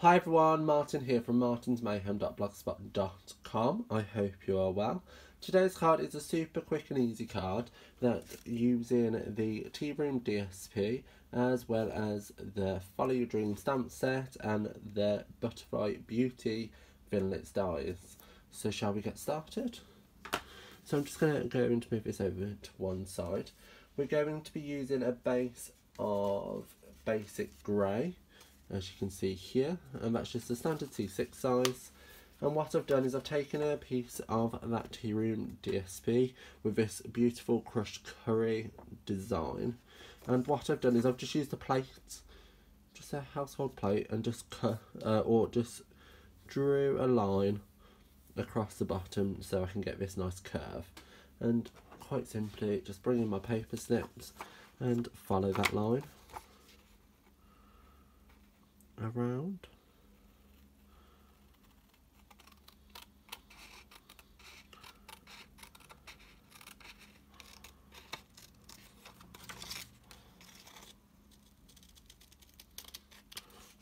Hi everyone, Martin here from martinsmayhem.blogspot.com. I hope you are well. Today's card is a super quick and easy card that using the Tea Room DSP as well as the Follow Your Dream stamp set and the Butterfly Beauty Thinlits dies. So shall we get started? So I'm just going to go and move this over to one side. We're going to be using a base of basic grey as you can see here and that's just the standard C6 size. And what I've done is I've taken a piece of that Tea Room DSP with this beautiful crushed curry design and what I've done is I've just used a plate just a household plate and just cut uh, or just drew a line across the bottom so I can get this nice curve. And quite simply just bring in my paper snips and follow that line around.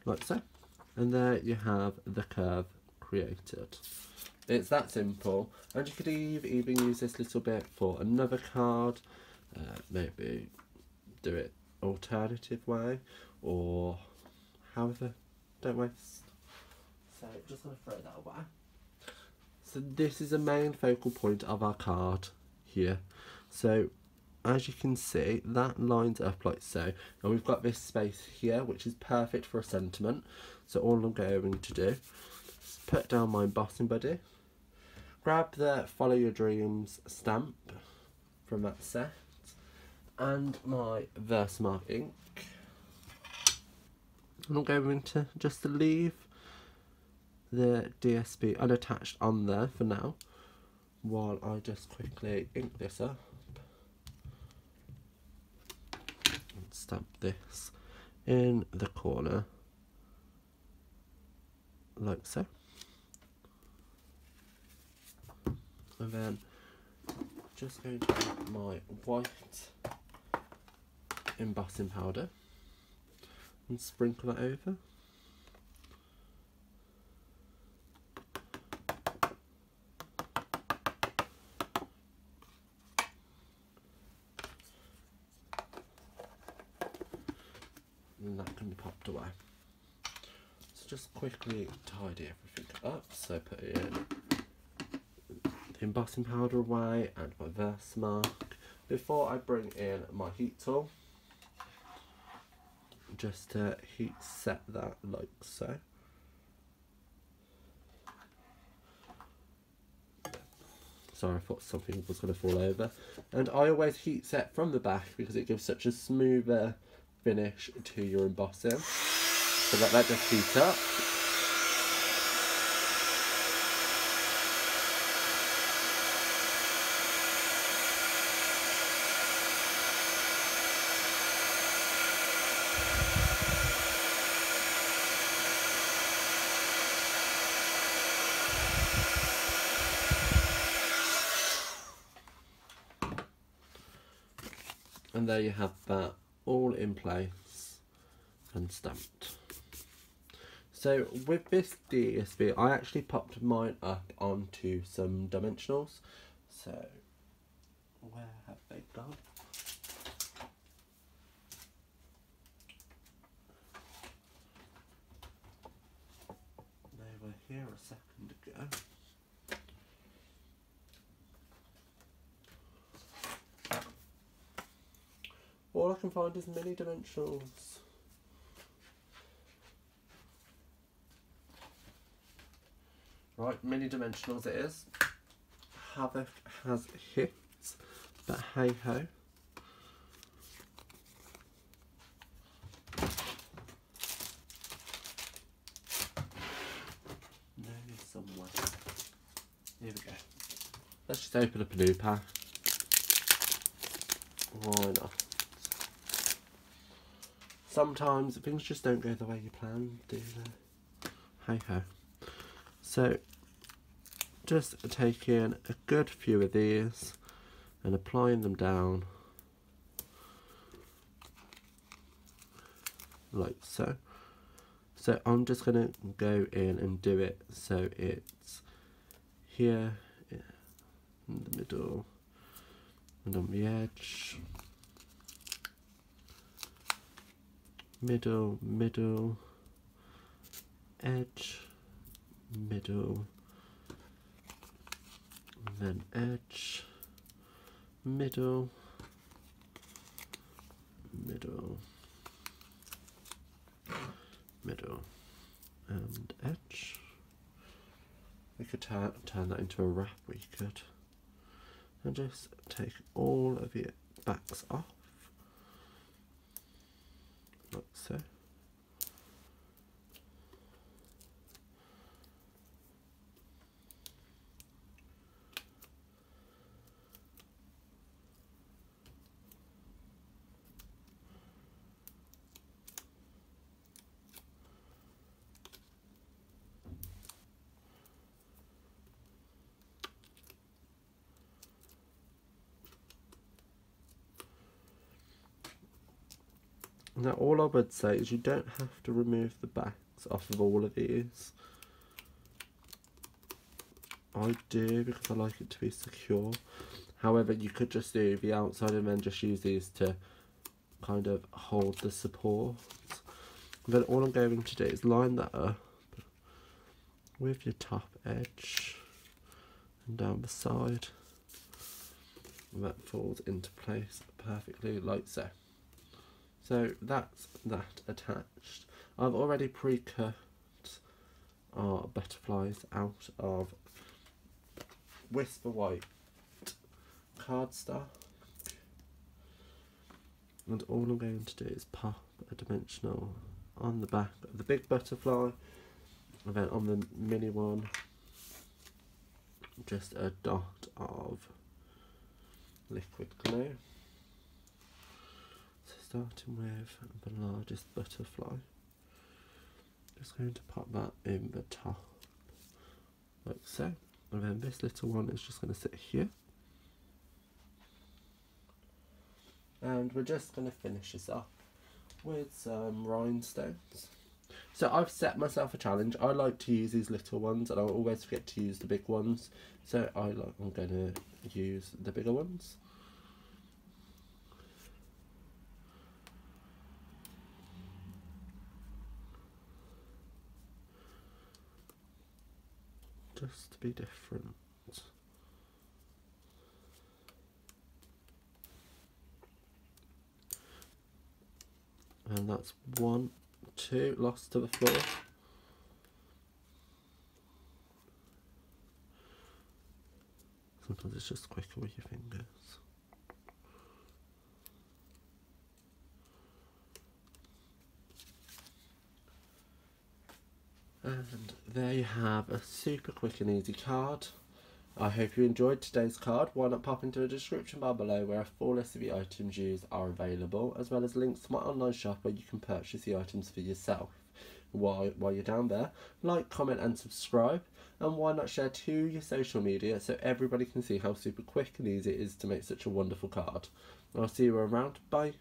Like so. And there you have the curve created. It's that simple. And you could even use this little bit for another card. Uh, maybe do it alternative way or however, don't waste. So just going to throw that away. So this is the main focal point of our card here. So as you can see, that lines up like so. And we've got this space here, which is perfect for a sentiment. So all I'm going to do is put down my embossing buddy, grab the Follow Your Dreams stamp from that set, and my Versamark ink, I'm not going to just leave. The DSP unattached on there for now while I just quickly ink this up. And stamp this in the corner like so. And then just going to my white embossing powder and sprinkle it over. And that can be popped away. So just quickly tidy everything up. So put in the embossing powder away and my Versamark before I bring in my heat tool just to heat set that like so. Sorry, I thought something was going to fall over. And I always heat set from the back because it gives such a smoother finish to your embossing. So let that just heat up. And there you have that all in place and stamped. So with this DSP, I actually popped mine up onto some dimensionals. So where have they gone? They were here a second ago. I can find is many dimensionals. Right, mini dimensionals it is. Havoc has hits, but hey ho. No, somewhere. Here we go. Let's just open up a new pack. Why not? Sometimes things just don't go the way you plan, do they? Hey ho. So, just taking a good few of these and applying them down like so. So I'm just going to go in and do it so it's here in the middle and on the edge. Middle, middle, edge, middle, then edge, middle, middle, middle, and edge. We could turn that into a wrap, we could. And just take all of your backs off, so. Now all I would say is you don't have to remove the backs off of all of these. I do because I like it to be secure. However, you could just do the outside and then just use these to kind of hold the support. then all I'm going to do is line that up with your top edge and down the side. And that falls into place perfectly like so. So that's that attached. I've already pre-cut our butterflies out of Whisper White cardstock. And all I'm going to do is pop a dimensional on the back of the big butterfly and then on the mini one just a dot of liquid glue starting with the largest butterfly. Just going to pop that in the top, like so. And then this little one is just going to sit here. And we're just going to finish this off with some rhinestones. So I've set myself a challenge. I like to use these little ones and I always forget to use the big ones. So I like I'm going to use the bigger ones. To be different. And that's one, two, lost to the floor. Sometimes it's just quicker with your fingers. And there you have a super quick and easy card. I hope you enjoyed today's card. Why not pop into the description bar below where a full list of the items used are available, as well as links to my online shop where you can purchase the items for yourself. While, while you're down there, like, comment and subscribe. And why not share to your social media so everybody can see how super quick and easy it is to make such a wonderful card. I'll see you around. Bye.